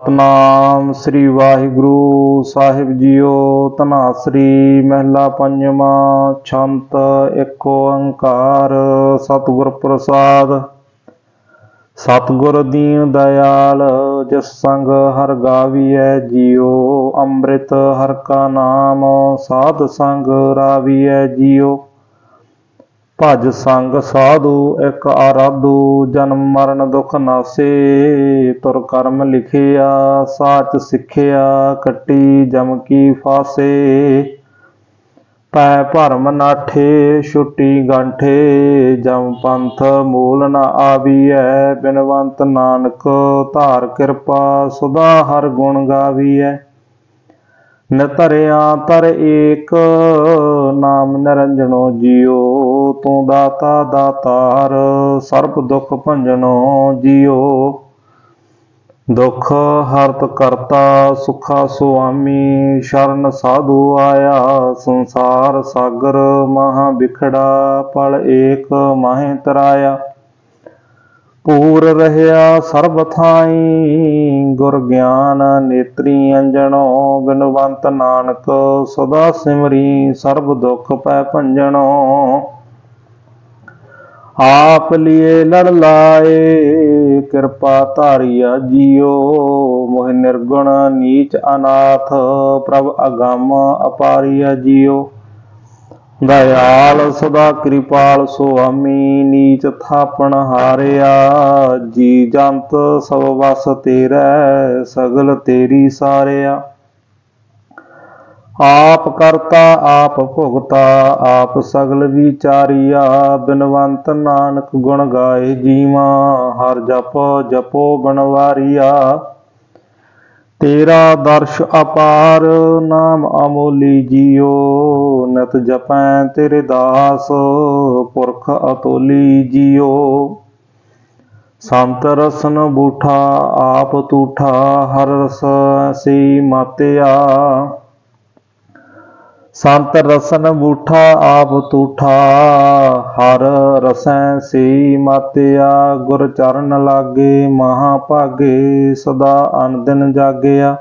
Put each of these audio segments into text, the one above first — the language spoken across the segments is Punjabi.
ਸਤਨਾਮ ਸ੍ਰੀ ਵਾਹਿਗੁਰੂ ਸਾਹਿਬ ਜੀਓ ਤਨਾਸਰੀ ਮਹਿਲਾ ਪੰਜਵਾਂ, ਛੰਤ ਇੱਕ ਓੰਕਾਰ ਸਤਿਗੁਰ ਪ੍ਰਸਾਦ। ਸਤਿਗੁਰ ਦੀਨ ਦਇਆਲ, ਜਿਸ ਸੰਗ ਹਰ ਗਾਵੀਐ ਜੀਓ, ਅੰਮ੍ਰਿਤ ਹਰ ਕਾ ਨਾਮ, ਸਾਧ ਸੰਗ ਰਾਵੀਐ ਜੀਓ। ਭਜ ਸੰਗ ਸਾਧੂ ਇਕ ਆਰਾਧੂ, ਜਨਮ ਮਰਨ ਦੁਖ ਨਾਸੇ ਤੁਰ ਕਰਮ ਲਿਖਿਆ, ਸਾਚ ਸਿੱਖਿਆ, ਕੱਟੀ ਜਮ ਕੀ ਫਾਸੇ। ਪੈ ਭਰਮ ਨਾਠੇ ਛੁੱਟੀ ਗੰਠੇ। ਜਮ ਪੰਥ ਮੂਲ ਨ ਆਵੀਐ, ਬਿਨਵੰਤ ਨਾਨਕ ਧਾਰ ਕਿਰਪਾ, ਸੁਦਾ ਹਰ ਗੁਣ ਗਾਵੀਐ। ਨਿਤਰਿਆ ਤਰ ਏਕ, ਨਾਮ ਨਿਰੰਜਨੋ ਜੀਓ। ਤੂੰ ਦਾਤਾ ਦਾਤਾਰ, ਸਰਬ ਦੁਖ ਭੰਜਨੋ ਜੀਓ। ਦੁਖ ਹਰਤ ਕਰਤਾ ਸੁਖਾ ਸੁਆਮੀ, ਸ਼ਰਨ ਸਾਧੂ ਆਇਆ। ਸੰਸਾਰ ਸਾਗਰ ਮਹਾ ਵਿਖੜਾ, ਪਲ ਏਕ ਮਾਹਿ ਤਰਾਇਆ। ਪੂਰ ਰਹਿਆ ਸਰਬ ਥਾਈ, ਗੁਰ ਗਿਆਨ ਨੇਤਰੀ ਅੰਜਣੋ, ਬਿਨਵੰਤ ਨਾਨਕ ਸਦਾ ਸਿਮਰੀ, ਸਰਬ ਦੁਖ ਪੈ ਭੰਜਣੋ ਆਪ ਲਿਏ ਲੜ ਲਾਏ, ਕਿਰਪਾ ਧਾਰਿਆ ਜੀਓ। ਮੋਹ ਨਿਰਗੁਣ ਨੀਚ ਅਨਾਥ, ਪ੍ਰਭ ਅਗੰਮ ਅਪਾਰਿਆ ਜੀਓ। ਦਇਆਲ ਸਦਾ ਕਿਰਪਾਲ ਸੁਆਮੀ, ਨੀਚ ਥਾਪਣ ਹਾਰਿਆ। ਜੀ ਜੰਤ ਸਭ ਵਸ ਤੇਰਾ, ਸਗਲ ਤੇਰੀ ਸਾਰਿਆ। ਆਪ ਕਰਤਾ, ਆਪ ਭੁਗਤਾ, ਆਪ ਸਗਲ ਵਿਚਾਰੀਆ। ਬਿਨਵੰਤ ਨਾਨਕ ਗੁਣ ਗਾਏ ਜੀਵਾ, ਹਰ ਜਪ ਜਪੋ ਬਨਵਾਰੀਆ। ਤੇਰਾ ਦਰਸ਼ ਅਪਾਰ, ਨਾਮ ਅਮੋਲੀ ਜੀਓ। ਨਤ ਜਪੈ ਤੇਰੇ ਦਾਸ, ਪੁਰਖ ਅਤੋਲੀ ਜੀਓ। ਸੰਤ ਰਸਨ ਬੂਠਾ, ਆਪ ਤੂਠਾ, ਹਰ ਰਸ ਸੀ ਮਾਤਿਆ। ਸੰਤ ਰਸਨ ਬੂਠਾ ਆਪ ਤੂਠਾ, ਹਰ ਰਸੈ ਸੀ ਮਾਤਿਆ, ਗੁਰ ਚਰਨ ਲਾਗੇ ਮਹਾ ਭਾਗੇ ਸਦਾ ਅਨਦਿਨ ਜਾਗਿਆ।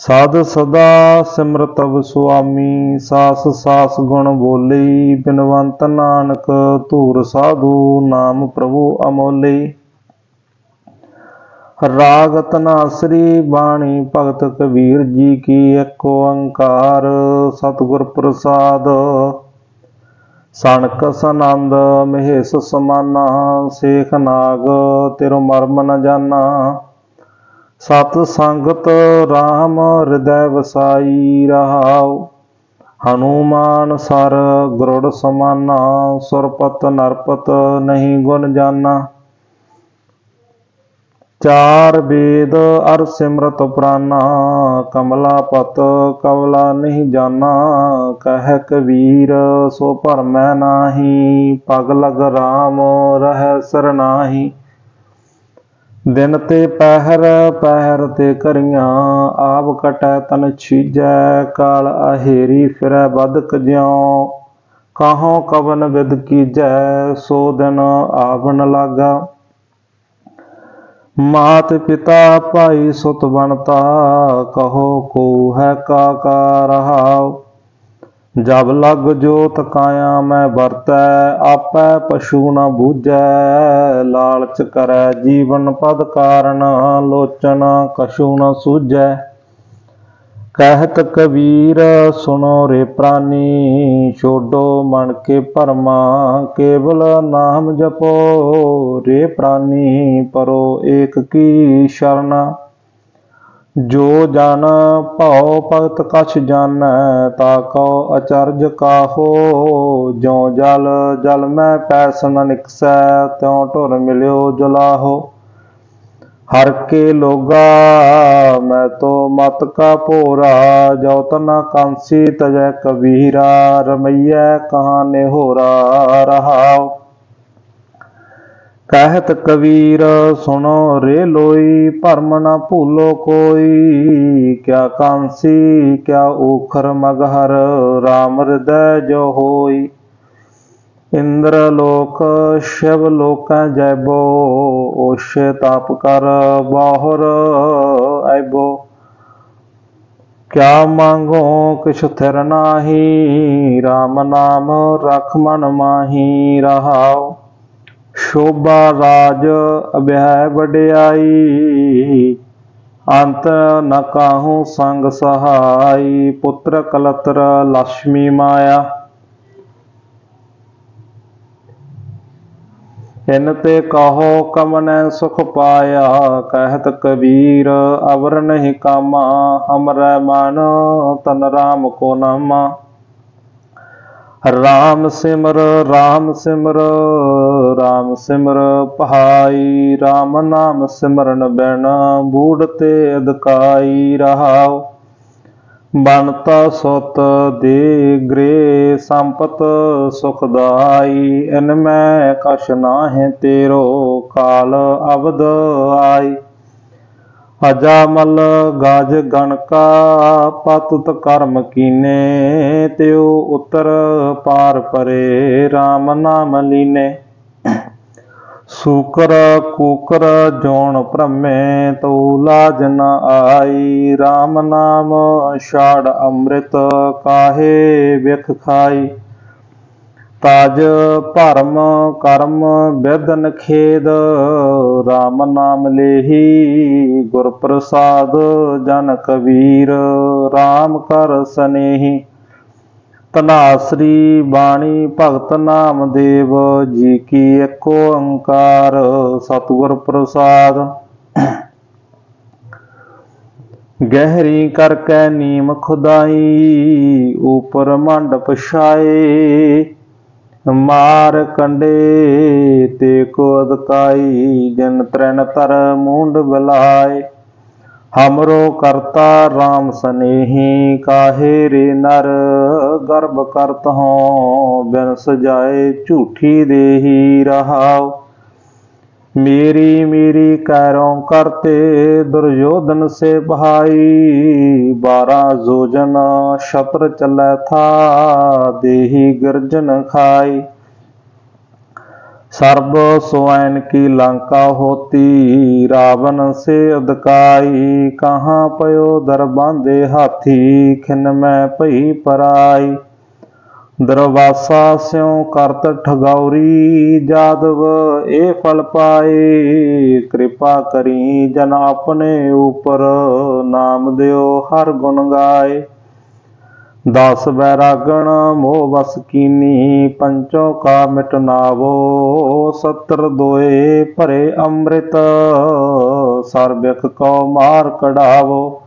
ਸਾਧ ਸਦਾ ਸਿਮਰਤਵ ਸੁਆਮੀ, ਸਾਸ ਸਾਸ ਗੁਣ ਬੋਲੀ, ਬਿਨਵੰਤ ਨਾਨਕ ਧੂਰ ਸਾਧੂ, ਨਾਮ ਪ੍ਰਭੂ ਅਮੋਲੀ। ਰਾਗ ਤਨਾਸਰੀ ਬਾਣੀ ਭਗਤ ਕਬੀਰ ਜੀ ਕੀ ਇੱਕ ਓੰਕਾਰ ਸਤਿਗੁਰ ਪ੍ਰਸਾਦ। ਸਣਕ ਸਨੰਦ ਮਹੇਸ਼ ਸਮਾਨਾ, ਸੇਖ ਨਾਗ ਤੇਰੋ ਮਰਮ ਨ ਜਾਣਾ ਸਤ ਸੰਗਤ RAM ਹਿਰਦੈ ਵਸਾਈ ਰਹਾਉ। ਹਨੂਮਾਨ ਸਰ ਗਰੁੜ ਸਮਾਨਾ, ਸੁਰਪਤ ਨਰਪਤ ਨਹੀਂ ਗੁਣ ਜਾਣਾ ਚਾਰ ਵੇਦ ਅਰ ਸਿਮਰਤ ਪ੍ਰਾਨਾ, ਕਮਲਾ ਪਤ ਕਵਲਾ ਨਹੀਂ ਜਾਣਾ ਕਹਿ ਕਬੀਰ ਸੋ ਭਰਮੈ ਨਾਹੀ, ਪਗ ਲਗ RAM ਰਹਿ ਸਰਨਾਹੀ ਦਿਨ ਤੇ ਪਹਿਰ ਪਹਿਰ ਤੇ ਕਰੀਆਂ, ਆਪ ਕਟੈ ਤਨ ਛੀਜੈ, ਕਾਲ ਅਹੇਰੀ ਫਿਰੈ ਬਦਕ ਜਿਉ। ਕਾਹੋਂ ਕਵਨ ਵਿਦ ਕੀਜੈ, ਸੋ ਦਿਨ ਆਵਨ ਲਾਗਾ। ਮਾਤ ਪਿਤਾ ਭਾਈ ਸੁਤ ਬਣਤਾ, ਕਹੋ ਕੋ ਹੈ ਕਾ ਕਾ ਰਹਾਉ। ਜਬ ਲਗ ਜੋਤ ਕਾਇਆ ਮੈਂ ਵਰਤੈ, ਆਪੈ ਪਸ਼ੂ ਨ ਬੂਝੈ। ਲਾਲਚ ਕਰੈ ਜੀਵਨ ਪਦ ਕਾਰਨ, ਲੋਚਨ ਕਸ਼ੂ ਨ ਸੂਝੈ। ਕਹਿਤ ਕਬੀਰ, ਸੁਣੋ ਰੇ ਪ੍ਰਾਨੀ, ਛੋਡੋ ਮਨ ਕੇ ਭਰਮਾ, ਕੇਵਲ ਨਾਮ ਜਪੋ। ਰੇ ਪ੍ਰਾਨੀ, ਪਰੋ ਏਕ ਕੀ ਸ਼ਰਨ। ਜੋ ਜਨ ਭਉ ਭਗਤ ਕਛ ਜਾਣੈ, ਤਾ ਕਉ ਅਚਰਜ ਕਾਹੋ। ਜੋ ਜਲ ਜਲ ਮੈਂ ਪੈਸ ਨ ਨਿਕਸੈ, ਤਿਉ ਢੁਰ ਮਿਲਿਓ ਜਲਾਹੋ। ਹਰ ਕੇ ਲੋਗਾ, ਮੈਂ ਤੋ ਮਤ ਕਾ ਭੋਰਾ, ਜੋ ਤਨਾ ਕਾਂਸੀ ਤਜੈ ਕਬੀਰਾ, ਰਮਈਐ ਕਹਾਨੇ ਹੋਰਾ ਰਹਾਉ। ਕਹਿਤ ਕਬੀਰ, ਸੁਣੋ ਰੇ ਲੋਈ, ਭਰਮ ਨਾ ਭੂਲੋ ਕੋਈ, ਕਿਆ ਕਾਂਸੀ, ਕਿਆ ਓਖਰ ਮਗਹਰ RAM ਹਿਰਦੈ ਜੋ ਹੋਈ। ਇੰਦਰ ਲੋਕ, ਸ਼ਿਵ ਲੋਕਾਂ ਜੈਬੋ, ਓਸ਼ੇ ਤਾਪ ਕਰ ਬਾਹਰ ਐਬੋ ਕਿਆ ਮੰਗੋ ਕਿਛ ਥਿਰ ਨਾਹੀ RAM ਨਾਮ ਰਖ ਮਨ ਮਾਹੀ ਰਹਾਓ ਸ਼ੋਭਾ ਰਾਜ ਅਭੈ ਵਡਿਆਈ, ਅੰਤ ਨ ਕਾਹੂ ਸੰਗ ਸਹਾਈ। ਪੁੱਤਰ ਕਲਤਰ ਲక్ష్ਮੀ ਮਾਇਆ। ਇਨ ਤੇ ਕਹੋ ਕਮਨੈ ਸੁਖ ਪਾਇਆ, ਕਹਿਤ ਕਬੀਰ, ਅਵਰ ਨਹੀਂ ਕਾਮਾ, ਹਮਰੈ ਮਨ ਤਨ ਰਾਮ ਕੋ ਨਾਮਾ। ਰਾਮ ਸਿਮਰ ਰਾਮ ਸਿਮਰ ਰਾਮ ਸਿਮਰ ਪਹਾਈ, ਰਾਮ ਨਾਮ ਸਿਮਰਨ ਬਿਨ, ਬੂੜ ਤੇ ਅਦਕਾਈ ਰਹਾਓ ਬਣਤਾ ਸੁਤ ਦੇ ਗ੍ਰੇ ਸੰਪਤ ਸੁਖਦਾਈ ਇਨ ਮੈਂ ਕਛ ਨਾਹਿ ਤੇਰੋ ਕਾਲ ਅਵਦ ਆਈ। ਅਜਾਮਲ ਗਾਜ ਗਣਕਾ, ਪਤੁਤ ਕਰਮ ਕੀਨੇ, ਤਿਉ ਉਤਰ ਪਾਰ ਪਰੇ RAM ਨਾਮ ਲੀਨੇ। ਸੂਕਰ ਕੂਕਰ ਜੋਣ ਭ੍ਰਮੇ ਤਉ ਲਾਜ ਨ ਆਈ RAM ਨਾਮ ਛਾੜ ਅੰਮ੍ਰਿਤ ਕਾਹੇ ਵਿਖ ਖਾਈ। ਤਾਜ ਭਰਮ ਕਰਮ ਬੇਦਨ ਖੇਦ RAM ਨਾਮ ਲੇਹੀ ਗੁਰ ਪ੍ਰਸਾਦ ਜਨ ਕਬੀਰ RAM ਕਰ ਸਨੇਹੀ। ਤਨਾਸਰੀ ਬਾਣੀ ਭਗਤ ਨਾਮਦੇਵ ਜੀ ਕੀ ਏਕੋ ਓੰਕਾਰ, ਸਤਿਗੁਰ ਪ੍ਰਸਾਦ। ਗਹਿਰੀ ਕਰ ਕੈ ਨੀਮ ਖੁਦਾਈ, ਉਪਰ ਮੰਡ ਪਛਾਏ। ਮਾਰ ਕੰਡੇ ਤੇ ਕੋ ਅਦਕਾਈ, ਜਨ ਤ੍ਰਣ ਤਰ ਮੂੰਡ ਬਲਾਏ। ਹਮਰੋ ਕਰਤਾ RAM ਸਨੇਹੀ, ਕਾਹੇ ਰੇ ਨਰ ਗਰਭ ਕਰਤ ਹੋ ਬਿਨ ਸਜਾਏ ਝੂਠੀ ਦੇਹੀ ਰਹਾਉ। ਮੇਰੀ ਮੇਰੀ ਕੈਰੋਂ ਕਰਤੇ ਦੁਰਯੋਧਨ ਸੇ ਬਹਾਈ ਬਾਰਾਂ ਜੋਜਨ ਛਤਰ ਚੱਲੈ ਥਾ, ਦੇਹੀ ਗਰਜਨ ਖਾਈ। ਸਰਬ ਸੁਐਨ ਕੀ ਲੰਕਾ ਹੋਤੀ ਰਾਵਨ ਸੇ ਅਦਕਾਈ ਕਹਾਂ ਪਇਓ ਦਰ ਬਾਂਦੇ ਹਾਥੀ, ਖਿਨ ਮੈਂ ਭਈ ਪਰਾਈ। ਦਰਵਾਸਾ ਸਿਉ ਕਰਤ ਠਗੌਰੀ, ਜਾਦਵ ਇਹ ਫਲ ਪਾਏ। ਕਿਰਪਾ ਕਰੀ ਜਨ ਆਪਣੇ ਉਪਰ, ਨਾਮ ਦਿਓ ਹਰ ਗੁਣ ਗਾਏ। ਦਸ ਬੈਰਾਗਣ ਮੋਹ ਵਸ ਕੀਨੀ, ਪੰਚੋ ਕਾ ਮਿਟਨਾਵੋ ਸਤਰ ਦੋਏ ਭਰੇ ਅੰਮ੍ਰਿਤ ਸਰਬਿਕ ਕੋ ਮਾਰ ਕਢਾਵੋ।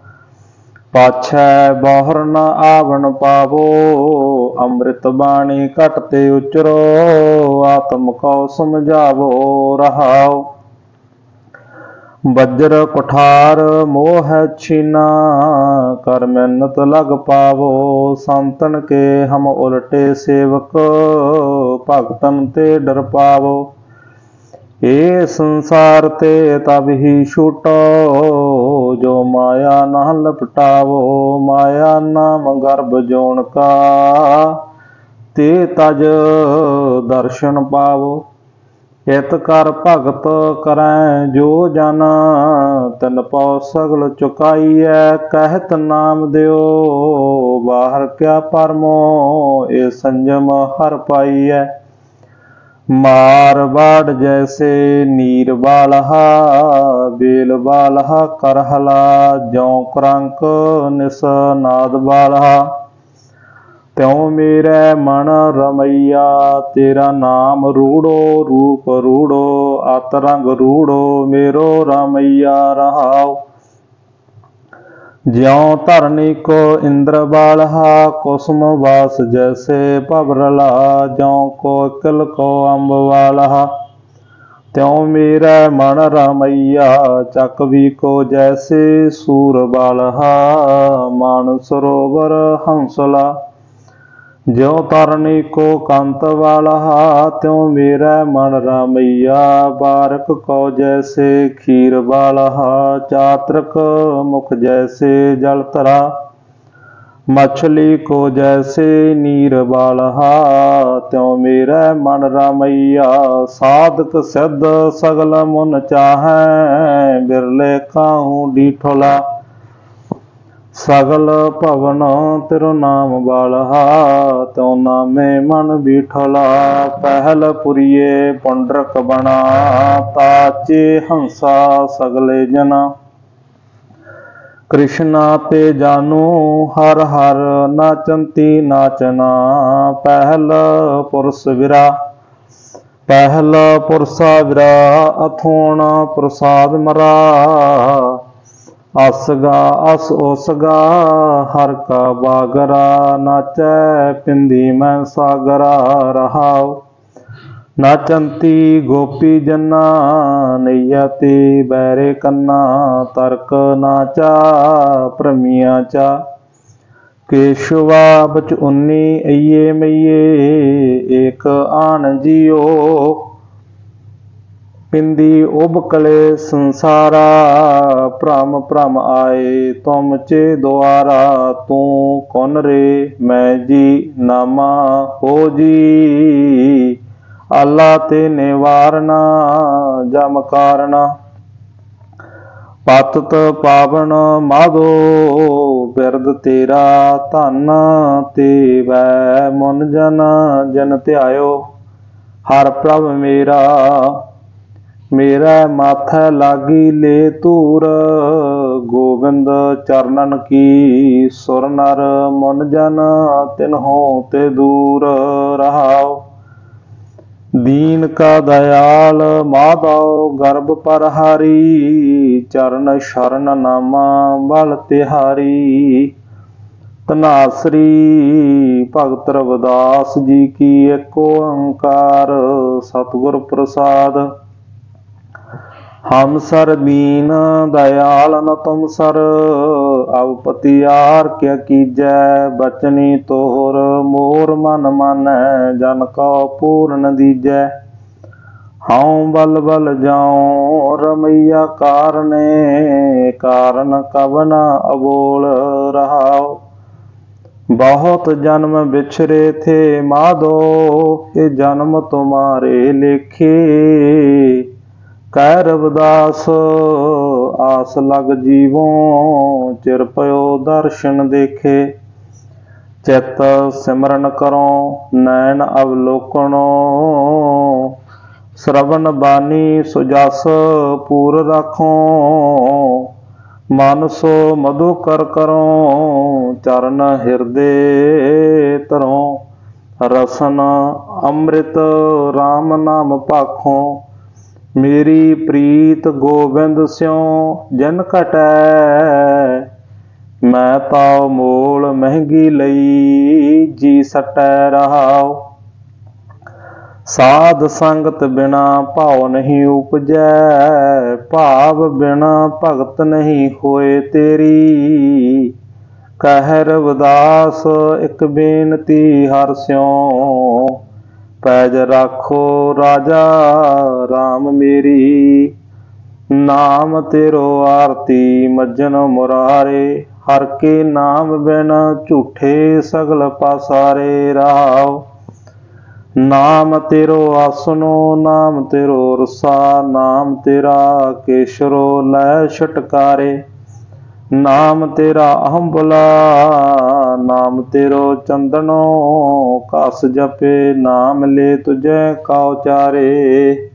ਪਾਛੈ ਬਾਹਰ ਨ ਆਵਣ ਪਾਵੋ, ਅੰਮ੍ਰਿਤ ਬਾਣੀ ਘਟ ਤੇ ਉਚਰੋ, ਆਤਮ ਕੋ ਸਮਝਾਵੋ ਰਹਾਓ ਬੱਜਰ ਕੁਠਾਰ ਮੋਹ ਛੀਨਾ, ਕਰ ਮਿਹਨਤ ਲਗ ਪਾਵੋ, ਸੰਤਨ ਕੇ ਹਮ ਉਲਟੇ ਸੇਵਕ, ਭਗਤਨ ਤੇ ਡਰ ਪਾਵੋ। ਇਹ ਸੰਸਾਰ ਤੇ ਤਬ ਹੀ ਛੂਟੋ, ਜੋ ਮਾਇਆ ਨਾ ਲਪਟਾਵੋ, ਮਾਇਆ ਨਾਮ ਗਰਭ ਜੋਨ ਕਾ, ਤੇ ਤਜ ਦਰਸ਼ਨ ਪਾਵੋ। ਇਤ ਕਰ ਭਗਤ ਕਰੈ ਜੋ ਜਨ, ਤਨ ਪਉ ਸਗਲ ਚੁਕਾਈਐ, ਕਹਿਤ ਨਾਮ ਦਿਓ। ਬਾਹਰ ਕਿਆ ਪਰਮੋ, ਇਹ ਸੰਜਮ ਹਰ ਪਾਈਐ। ਮਾਰ ਬਾੜ ਜੈਸੇ ਨੀਰ ਬਾਲਹਾ ਬੇਲ ਬਾਲਹਾ ਕਰਹਲਾ ਜਉ ਕਰੰਕ ਨਿਸ ਨਾਦ ਬਾਲਹਾ ਤਿਉ ਮੇਰੇ ਮਨ ਰਮਈਆ, ਤੇਰਾ ਨਾਮ ਰੂੜੋ, ਰੂਪ ਰੂੜੋ, ਅਤ ਰੰਗ ਰੂੜੋ, ਮੇਰੋ ਰਮਈਆ ਰਹਾਉ। ਜਿਉ ਧਰਨੀ ਕੋ ਇੰਦਰ ਬਾਲਹਾ, ਕੁਸਮ ਵਾਸ ਜੈਸੇ ਭਵਰਲਾ, ਜਿਉ ਕੋ ਕਿਲ ਕੋ ਅੰਬ ਵਾਲਹਾ। ਤਿਉ ਮੇਰਾ ਮਨ ਰਮਈਆ, ਚੱਕ ਵੀ ਕੋ ਜੈਸੇ ਸੂਰ ਬਾਲਹਾ, ਮਾਨ ਸਰੋਵਰ ਹੰਸਲਾ। ਜਿਉ ਤਰਨੀ ਕੋ ਕੰਤ ਵਾਲਹਾ, ਤਿਉ ਮੇਰਾ ਮਨ ਰਾਮਈਆ, ਬਾਰਕ ਕੋ ਜੈਸੇ ਖੀਰ ਵਾਲਹਾ, ਚਾਤਰਕ ਮੁਖ ਜੈਸੇ ਜਲ ਤਰਾ ਮਛਲੀ ਕੋ ਜੈਸੇ ਨੀਰ ਬਾਲਹਾ ਤਿਉ ਮੇਰੇ ਮਨ ਰਮਈਆ, ਸਾਧਕ ਸਿੱਧ ਸਗਲ ਮੁਨ ਚਾਹੈ, ਬਿਰਲੇ ਕਾਹੂ ਡੀਠੋਲਾ ਸਗਲ ਭਵਨ ਤਿਰੁ ਨਾਮ ਬਾਲਹਾ ਤਿਉ ਨਾਮੇ ਮਨ ਬੀਠਲਾ ਪਹਿਲ ਪੁਰੀਏ ਪੁੰਡਰਕ ਬਣਾ ਤਾਚੇ ਹੰਸਾ ਸਗਲੇ ਜਨਾ। ਕ੍ਰਿਸ਼ਨਾ ਤੇ ਜਾਨੂ ਹਰ ਹਰ ਨਾਚੰਤੀ ਨਾਚਨਾ, ਪਹਿਲ ਪੁਰਸ ਵਿਰਾ। ਪਹਿਲ ਪੁਰਸਾ ਵਿਰਾ ਅਥੋਣ ਪ੍ਰਸਾਦ ਮਰਾ। ਅਸਗਾ ਅਸ ਉਸਗਾ ਹਰ ਕਾ ਬਾਗਰਾ ਨਾਚੈ, ਪਿੰਦੀ ਮੈਂ ਸਾਗਰਾ ਰਹਾਉ। ਨਾਚੰਤੀ ਗੋਪੀ ਜੰਨਾ, ਨਈਆ ਤੇ ਬੈਰੇ ਕੰਨਾ, ਤਰਕ ਨਾਚਾ, ਪ੍ਰਮੀਆਂ ਚਾ। ਕੇਸ਼ਵਾ ਬਚ ਉਨੀ, ਅਈਏ ਮਈਏ, ਏਕ ਆਣ ਜੀਓ। ਪਿੰਦੀ ਉਬਕਲੇ ਸੰਸਾਰਾ, ਭ੍ਰਮ ਭ੍ਰਮ ਆਏ, ਤੁਮ ਚੇ ਦੁਆਰਾ ਤੂੰ ਕੌਣ ਰੇ? ਮੈਂ ਜੀ ਨਾਮਾ ਹੋ ਜੀ। ਅੱਲਾ ਤੇ ਨਿਵਾਰਨਾ, ਜਮ ਕਾਰਣਾ ਪਤਤ ਪਾਵਨ ਮਾਧੋ ਬਿਰਦ ਤੇਰਾ ਧਨ ਤੇ ਵੈ ਮਨ ਜਨ ਜਨ ਧਿਆਇਓ। ਹਰ ਪ੍ਰਭ ਮੇਰਾ ਮੇਰਾ ਮਾਥੈ ਲਾਗੀ ਲੈ ਧੂਰ ਗੋਬਿੰਦ ਚਰਨਨ ਕੀ ਸੁਰ ਨਰ, ਮਨ ਜਨ ਤਿਨਹੋ ਤੇ ਦੂਰ ਰਹਾਓ ਦੀਨ ਕਾ ਦਇਆਲ ਮਾਧਵ ਗਰਭ ਪਰਹਾਰੀ, ਚਰਨ ਸ਼ਰਨ ਨਾਮਾ ਬਲ ਤਿਹਾਰੀ। ਤਨਾਸਰੀ ਭਗਤ ਰਵਿਦਾਸ ਜੀ ਕੀ ਏਕ ਓੰਕਾਰ ਸਤਿਗੁਰ ਪ੍ਰਸਾਦ। ਹਮ ਸਰ ਦੀਨ ਦਇਆਲ ਨ ਤੁਮ ਸਰ ਅਵਪਤੀ ਆਰ ਕਿਆ ਕੀਜੈ, ਬਚਨੀ ਤੋਹਰ ਮੋਰ ਮਨ ਮਾਨੈ, ਜਨ ਕਉ ਪੂਰਨ ਦੀਜੈ। ਹਉ ਬਲ ਬਲ ਜਾਉ, ਰਮਈਆ ਕਾਰਨੇ, ਕਾਰਨ ਕਵਨ ਅਬੋਲ ਰਹਾਉ। ਬਹੁਤ ਜਨਮ ਵਿਛਰੇ ਥੇ ਮਾਧੋ, ਇਹ ਜਨਮ ਤੁਮਾਰੇ ਲੇਖੇ। ਕਹਿ ਰਵਦਾਸ ਆਸ ਲਗ ਜੀਵੋਂ, ਚਿਰ ਪਇਓ ਦਰਸ਼ਨ ਦੇਖੇ। ਚਿਤ ਸਿਮਰਨ ਕਰੋ, ਨੈਣ ਅਵਲੋਕਣੋ। ਸ਼ਰਵਨ ਬਾਣੀ ਸੁਜਸ ਪੂਰ ਰੱਖੋ। ਮਨ ਸੋ ਮਧੂ ਕਰ ਕਰੋ ਚਰਨ ਹਿਰਦੇ ਤਰੋ ਰਸਨ ਅੰਮ੍ਰਿਤ RAM ਨਾਮ ਭਾਖੋ ਮੇਰੀ ਪ੍ਰੀਤ ਗੋਬਿੰਦ ਸਿਉ ਜਨ ਘਟੈ, ਮੈਂ ਤਾਂ ਮੋਲ ਮਹਿੰਗੀ ਲਈ, ਜੀ ਸਟੈ ਰਹਾਉ। ਸਾਧ ਸੰਗਤ ਬਿਨਾ ਭਾਉ ਨਹੀਂ ਉਪਜੈ, ਭਾਵ ਬਿਨਾ ਭਗਤ ਨਹੀਂ ਹੋਏ ਤੇਰੀ। ਕਹਿ ਰਵਿਦਾਸ, ਇੱਕ ਬੇਨਤੀ ਹਰ ਸਿਉ ਪੈਜ ਰਾਖੋ ਰਾਜਾ RAM ਮੇਰੀ। ਨਾਮ ਤੇਰੋ ਆਰਤੀ ਮਜਨ ਮੁਰਾਰੇ। ਹਰ ਕੇ ਨਾਮ ਬਿਨ ਝੂਠੇ ਸਗਲ ਪਾਸਾਰੇ ਰਾਵ ਨਾਮ ਤੇਰੋ ਆਸਨੋ, ਨਾਮ ਤੇਰੋ ਰਸਾ, ਨਾਮ ਤੇਰਾ ਕੇਸ਼ਰੋ ਲੈ ਛਟਕਾਰੇ। ਨਾਮ ਤੇਰਾ ਅਹੰਬਲਾ ਨਾਮ ਤੇਰੋ ਚੰਦਨੋ ਕਸ ਜਪੇ, ਨਾਮ ਲੈ ਤੁਝੈ ਕਉ ਚਾਰੇ।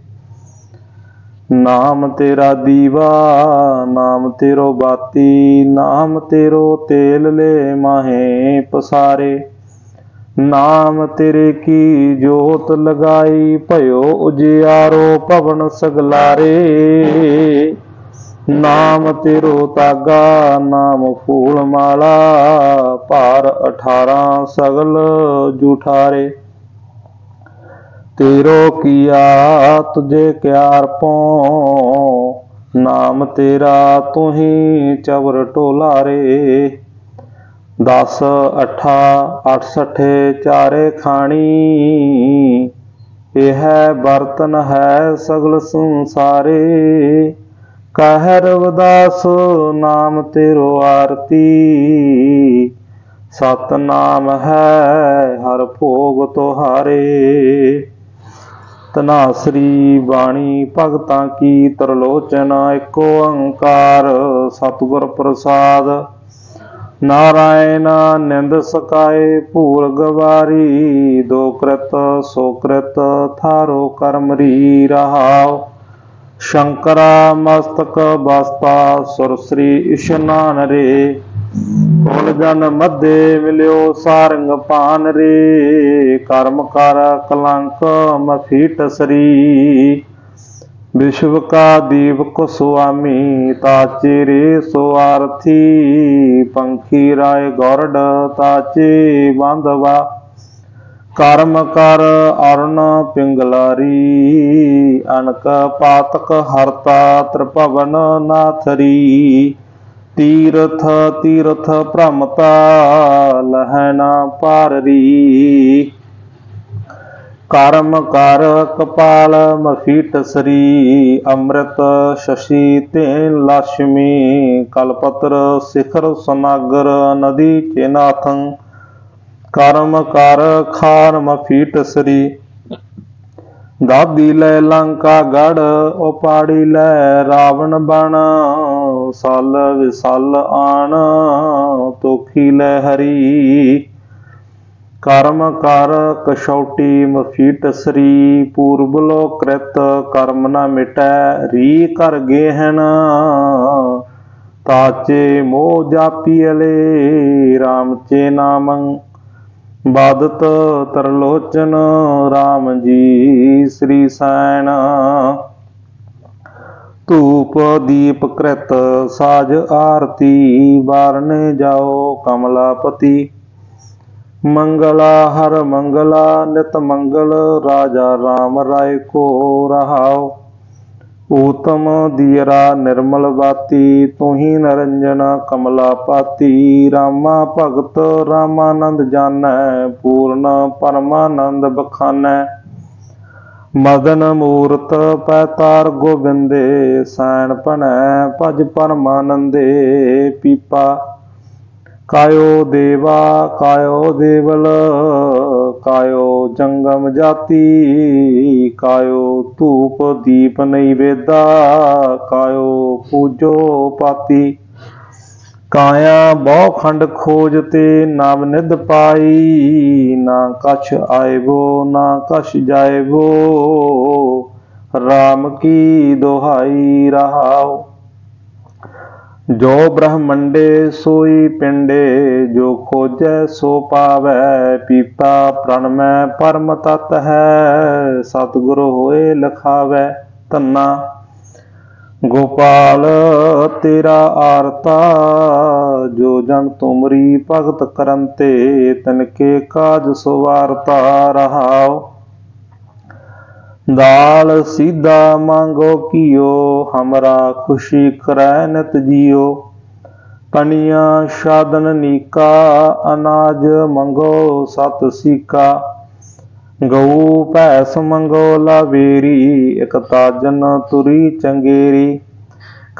ਨਾਮ ਤੇਰਾ ਦੀਵਾ, ਨਾਮ ਤੇਰੋ ਬਾਤੀ, ਨਾਮ ਤੇਰੋ ਤੇਲ ਲੈ ਮਾਹੇ ਪਸਾਰੇ। ਨਾਮ ਤੇਰੇ ਕੀ ਜੋਤ ਲਗਾਈ, ਭਇਓ ਉਜਿਆਰੋ ਭਵਨ ਸਗਲਾਰੇ। ਨਾਮ ਤੇਰੋ ਤਾਗਾ, ਨਾਮ ਫੂਲ ਮਾਲਾ, ਭਾਰ 18 ਸਗਲ ਜੂਠਾਰੇ। ਤੇਰੋ ਕੀਆ ਤੁਝੇ ਕਿਆਰ ਪੋ ਨਾਮ ਤੇਰਾ ਤੂੰ ਹੀ ਚਵਰ ਟੋਲਾਰੇ 10 8 68 ਚਾਰੇ ਖਾਣੀ, ਇਹ ਬਰਤਨ ਹੈ ਸਗਲ ਸੰਸਾਰੇ। ਕਹਿ ਰਵਿਦਾਸ ਨਾਮ ਤੇਰੋ ਆਰਤੀ। ਸਤਨਾਮ ਹੈ ਹਰ ਭੋਗ ਤੁਹਾਰੇ। ਤਨਾਸਰੀ ਬਾਣੀ ਭਗਤਾਂ ਕੀ ਤਰਲੋਚਨ ਏਕੋ ਓੰਕਾਰ ਸਤਿਗੁਰ ਪ੍ਰਸਾਦ। ਨਾਰਾਇਣ ਨਿੰਦ ਸਕਾਏ ਭੂਲ ਗਵਾਰੀ, ਦੋ ਕ੍ਰਿਤ ਸੋ ਕ੍ਰਿਤ ਥਾਰੋ ਕਰਮਰੀ ਰਹਾਓ ਸ਼ੰਕਰਾ ਮਸਤਕ ਬਸਤਾ ਸੁਰਸਰੀ ਇਸ਼ਨਾਨ ਰੇ। ਕੋਲ ਜਨ ਮੱਧੇ ਮਿਲਿਓ ਸਾਰੰਗ ਪਾਨ ਰੇ। ਕਰਮ ਕਰ ਕਲੰਕ ਮਫੀਟ ਸਰੀ। ਵਿਸ਼ਵ ਕਾ ਦੀਵਕ ਸੁਆਮੀ ਤਾਚੇ ਰੇ ਸੋ ਪੰਖੀ ਰਾਏ ਗੌਰਡ ਤਾਚੇ ਬਾਂਧਵਾ। ਕਰਮ ਕਰ ਅਰਨ ਪਿੰਗਲਾਰੀ, ਅਨਕ ਪਾਤਕ ਹਰਤਾ ਤ੍ਰਿਭਵਨ ਨਾਥਰੀ, ਤੀਰਥ ਤੀਰਥ ਭ੍ਰਮਤਾ ਲਹਿਣਾ ਪਾਰਰੀ ਕਰਮ ਕਰ ਕਪਾਲ ਮਫੀਟ ਸਰੀ, ਅੰਮ੍ਰਿਤ ਸ਼ਸ਼ੀ ਤੇ ਲక్ష్ਮੀ ਕਲਪਤਰ ਸਿਖਰ ਸਨਾਗਰ ਨਦੀ ਚੇਨਾਥੰ ਕਰਮ ਕਰ ਖਾਰ ਮਫੀਟ ਸਰੀ। ਦਾਦੀ ਲੈ ਲੰਕਾ ਗੜ, ਉਪਾੜੀ ਲੈ ਰਾਵਣ ਬਣ। ਸਲ ਵਿਸਲ ਆਣ, ਤੋਖੀ ਲੈ ਹਰੀ। ਕਰਮ ਕਰ ਕਸ਼ੌਟੀ ਮਫੀਟ ਸ੍ਰੀ। ਪੂਰਬ ਲੋ ਕ੍ਰਿਤ ਕਰਮ ਨਾ ਮਿਟੈ, ਰੀ ਕਰ ਗੇਹਨ। ਤਾਚੇ ਮੋਹ ਜਾਪੀਲੇ RAM ਚੇ ਨਾਮੰ ਬਾਦਤ ਤਰਲੋਚਨ RAM ਜੀ, ਸ੍ਰੀ ਸੈਣ। ਧੂਪ ਦੀਪ ਕ੍ਰਿਤ ਸਾਜ ਆਰਤੀ ਵਾਰਨ ਜਾਓ ਕਮਲਾਪਤੀ। ਮੰਗਲਾ ਹਰ ਮੰਗਲਾ, ਨਿਤ ਮੰਗਲ ਰਾਜਾ RAM ਰਾਏ ਕੋ ਰਹਾਓ। ਊਤਮ ਦੀਰਾ ਨਿਰਮਲ ਬਾਤੀ, ਤੁਹੀ ਨਰੰਜਨ ਕਮਲਾ ਪਾਤੀ। ਰਾਮਾ ਭਗਤ ਰਾਮਾਨੰਦ ਜਾਣੈ ਪੂਰਨ ਪਰਮਾਨੰਦ ਬਖਾਨੈ। ਮਦਨ ਮੂਰਤ ਪੈਤਾਰ ਗੋਬਿੰਦੇ, ਸੈਣ ਭਣੈ ਭਜ ਪਰਮਾਨੰਦੇ, ਪੀਪਾ ਕਾਇਓ ਦੇਵਾ, ਕਾਇਓ ਦੇਵਲ, ਕਾਇਓ ਜੰਗਮ ਜਾਤੀ, ਕਾਇਓ ਧੂਪ ਦੀਪ ਨੈਵੇਦਾ ਕਾਇਓ ਪੂਜੋ ਪਾਤੀ। ਕਾਇਆ ਬਹੁ ਖੰਡ ਖੋਜ ਤੇ ਨਵ ਨਿਧ ਪਾਈ, ਨਾ ਕਛ ਆਇਬੋ ਨਾ ਕਛ ਜਾਇਬੋ RAM ਕੀ ਦੁਹਾਈ ਰਹਾਓ ਜੋ ਬ੍ਰਹਮੰਡੇ ਸੋਈ ਪਿੰਡੇ, ਜੋ ਖੋਜੈ ਸੋ ਪਾਵੈ, ਪੀਪਾ ਪ੍ਰਣਮੈ ਪਰਮ ਤਤ ਹੈ, ਸਤਿਗੁਰ ਹੋਏ ਲਖਾਵੈ ਤੰਨਾ ਗੋਪਾਲ, ਤੇਰਾ ਆਰਤਾ, ਜੋ ਜਨ ਤੁਮਰੀ ਭਗਤ ਕਰੰਤੇ ਤਨਕੇ ਕਾਜ ਸੁਵਾਰਤਾ ਰਹਾਓ ਦਾਲ ਸੀਧਾ ਮੰਗੋ ਕੀਓ ਹਮਰਾ ਖੁਸ਼ੀ ਕਰੈ ਨਿਤ ਜੀਓ। ਪਣੀਆਂ ਸ਼ਾਦਨ ਨੀਕਾ, ਅਨਾਜ ਮੰਗੋ ਸਤ ਸੀਕਾ। ਗਊ ਭੈਸ ਮੰਗੋ ਲਾਵੇਰੀ, ਇਕ ਤਾਜਨ ਤੁਰੀ ਚੰਗੇਰੀ।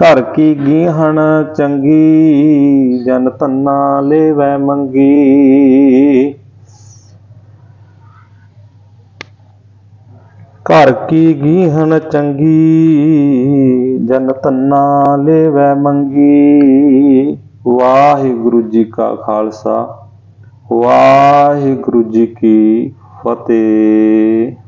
ਘਰ ਕੀ ਗੀਹਣ ਚੰਗੀ, ਜਨ ਤੰਨਾ ਲੈਵੈ ਮੰਗੀ। ਘਰ ਕੀ ਗੀਹਣ ਚੰਗੀ, ਜਨ ਤੰਨਾ ਲੈਵੈ ਮੰਗੀ। ਵਾਹਿਗੁਰੂ ਜੀ ਕਾ ਖਾਲਸਾ, ਵਾਹਿਗੁਰੂ ਜੀ ਕੀ ਫਤਿਹ।